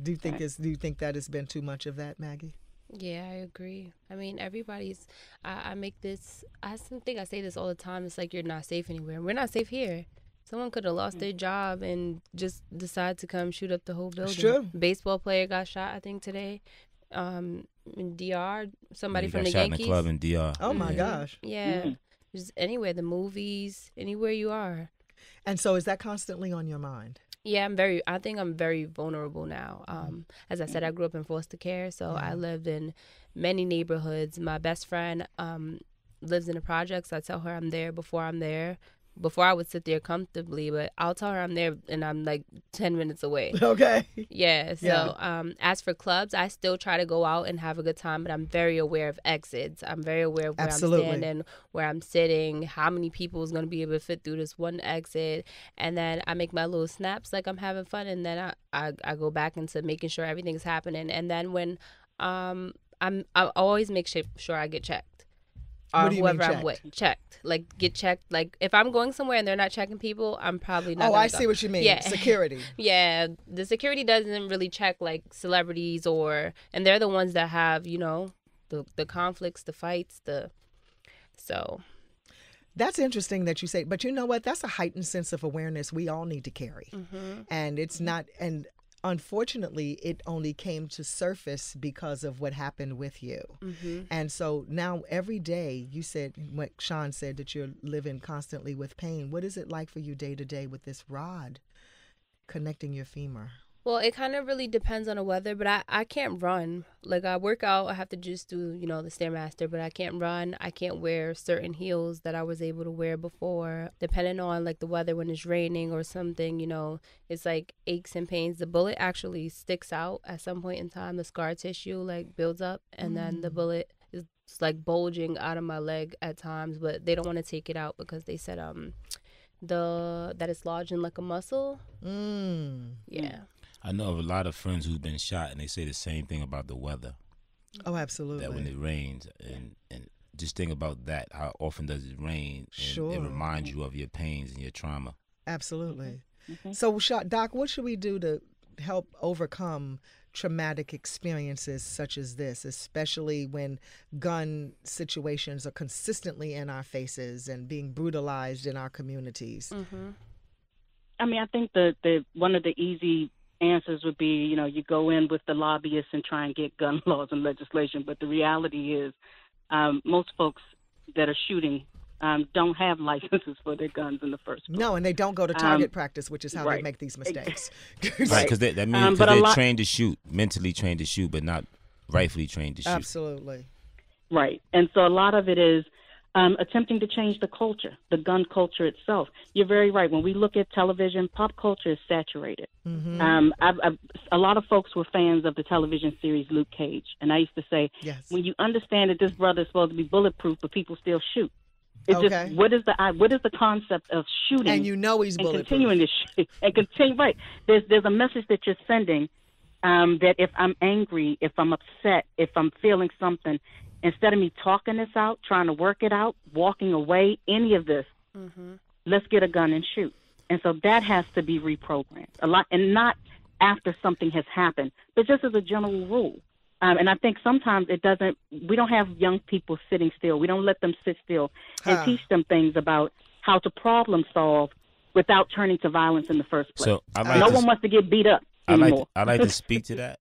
Do you think is do you think that has been too much of that, Maggie? Yeah, I agree. I mean, everybody's. I, I make this. I think I say this all the time. It's like you're not safe anywhere. We're not safe here. Someone could have lost their job and just decide to come shoot up the whole building. true. Baseball player got shot. I think today. Um, in DR, somebody he from got the shot Yankees. in the club in DR. Oh my Mhm. gosh. Yeah, just anywhere. The movies, anywhere you are. And so is that constantly on your mind? Yeah, I'm very. I think I'm very vulnerable now. Um, as I said, I grew up in foster care, so I lived in many neighborhoods. My best friend um, lives in the projects. I tell her I'm there before I'm there. Before I would sit there comfortably, but I'll tell her I'm there and I'm like ten minutes away. Okay. Yeah. So, Yeah. um, as for clubs, I still try to go out and have a good time, but I'm very aware of exits. I'm very aware of where Absolutely. I'm standing, where I'm sitting, how many people is going to be able to fit through this one exit, and then I make my little snaps like I'm having fun, and then I I, I go back into making sure everything's happening, and then when um I'm I always make sure I get checked. Or you mean whoever I'm with, checked. Like get checked. Like if I'm going somewhere and they're not checking people, I'm probably not. Oh, I go. see what you mean. Yeah. Security. Yeah, the security doesn't really check like celebrities or, and they're the ones that have you know the the conflicts, the fights, the. So That's interesting that you say, but you know what? That's a heightened sense of awareness we all need to carry. mm-hmm. And it's not, and unfortunately, it only came to surface because of what happened with you. Mm-hmm. And so now every day, you said, what Sean said, that you're living constantly with pain. What is it like for you day to day with this rod connecting your femur? Well, it kind of really depends on the weather, but I, I can't run. Like I work out, I have to just do, you know, the Stairmaster, but I can't run. I can't wear certain heels that I was able to wear before. Depending on like the weather when it's raining or something, you know, it's like aches and pains. The bullet actually sticks out at some point in time. The scar tissue like builds up and then the bullet is like bulging out of my leg at times, but they don't want to take it out because they said um the that it's lodged in like a muscle. Mm. Yeah. I know of a lot of friends who've been shot, and they say the same thing about the weather. Oh, absolutely. That when it rains, and and just think about that. How often does it rain? And Sure. It reminds you of your pains and your trauma. Absolutely. Mm-hmm. So, Doc, what should we do to help overcome traumatic experiences such as this, especially when gun situations are consistently in our faces and being brutalized in our communities? Mm-hmm. I mean, I think the the one of the easy answers would be, you know, you go in with the lobbyists and try and get gun laws and legislation. But the reality is, um, most folks that are shooting um, don't have licenses for their guns in the first place. No, and they don't go to target Um, practice, which is how they make these mistakes. Right, because that means Um, 'cause but a they're lot- trained to shoot, mentally trained to shoot, but not rightfully trained to shoot. Absolutely. Right. And so a lot of it is um, attempting to change the culture, the gun culture itself. You're very right. When we look at television, pop culture is saturated. Mm-hmm. Um, I've, I've, a lot of folks were fans of the television series Luke Cage, and I used to say, Yes. when you understand that this brother is supposed to be bulletproof, but people still shoot. It's Okay. just what is the what is the concept of shooting And you know he's and continuing to shoot and continue right? There's there's a message that you're sending um, that if I'm angry, if I'm upset, if I'm feeling something, instead of me talking this out, trying to work it out, walking away, any of this, Mm-hmm. let's get a gun and shoot. And so that has to be reprogrammed a lot, and not after something has happened, but just as a general rule. Um, and I think sometimes it doesn't. We don't have young people sitting still. We don't let them sit still and Huh. teach them things about how to problem solve without turning to violence in the first place. So I like no to, one wants to get beat up I like anymore. I like to speak to that